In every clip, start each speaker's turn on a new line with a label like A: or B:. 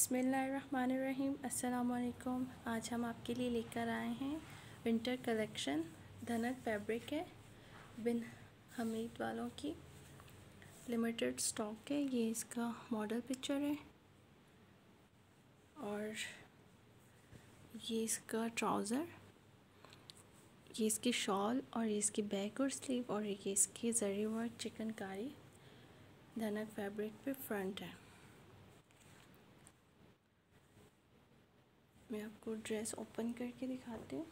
A: बिसमीम अस्सलाम आज हम आपके लिए लेकर आए हैं विंटर कलेक्शन धनक फैब्रिक है। बिन हमीद वालों की लिमिटेड स्टॉक है। ये इसका मॉडल पिक्चर है। और ये इसका ट्राउज़र ये इसकी शॉल और ये इसकी बैक और स्लीव और ये इसकी जरी वर्क चिकनकारी धनक फैब्रिक पे फ्रंट है। मैं आपको ड्रेस ओपन करके दिखाती हूँ।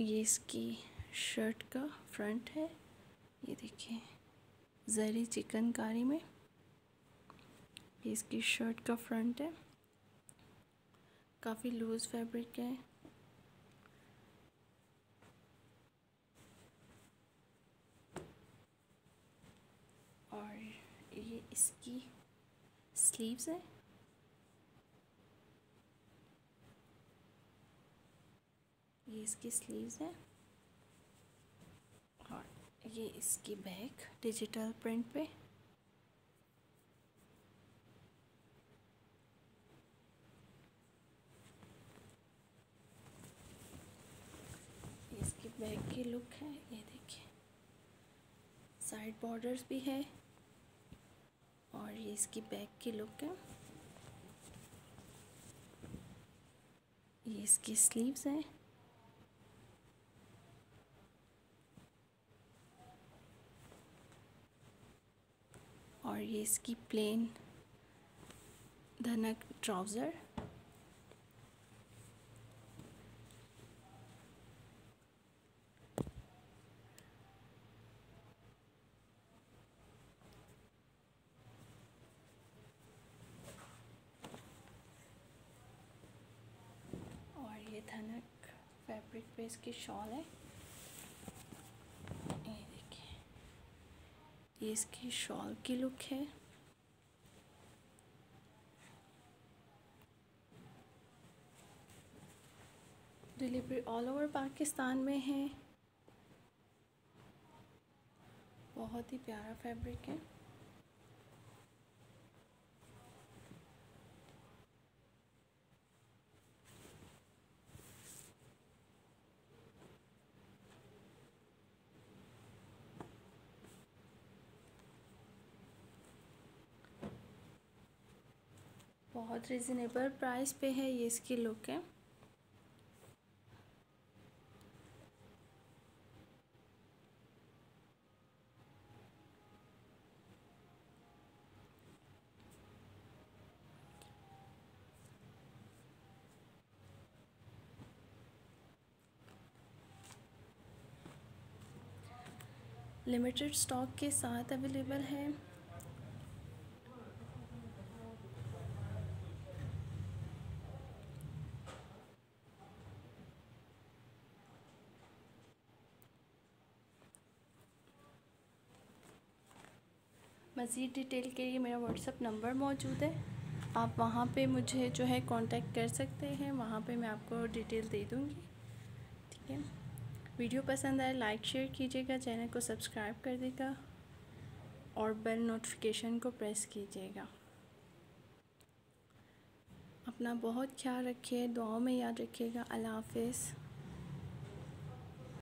A: ये इसकी शर्ट का फ्रंट है। ये देखिए जरी चिकनकारी में। ये इसकी शर्ट का फ्रंट है। काफ़ी लूज़ फैब्रिक है। ये इसकी स्लीव्स है। ये इसकी स्लीव्स है और ये इसकी बैक डिजिटल प्रिंट पे। इसकी बैक की लुक है, ये देखिए। साइड बॉर्डर्स भी है। और ये इसकी बैक की लुक है। ये इसकी स्लीव्स है। और ये इसकी प्लेन धनक ट्राउज़र ये धनक फैब्रिक पे इसकी शॉल है। ये देखिए। ये इसकी शॉल की लुक है। डिलीवरी ऑल ओवर पाकिस्तान में है। बहुत ही प्यारा फैब्रिक है। बहुत रिजनेबल प्राइस पे है ये इसकी लुक है। लिमिटेड स्टॉक के साथ अवेलेबल है। मज़ीद डिटेल के लिए मेरा व्हाट्सअप नंबर मौजूद है। आप वहाँ पे मुझे जो है कांटेक्ट कर सकते हैं, वहाँ पे मैं आपको डिटेल दे दूँगी। ठीक है? वीडियो पसंद आए लाइक शेयर कीजिएगा, चैनल को सब्सक्राइब कर देगा और बेल नोटिफिकेशन को प्रेस कीजिएगा। अपना बहुत ख्याल रखिए, दुआओं में याद रखिएगा। अल्लाह हाफिज़।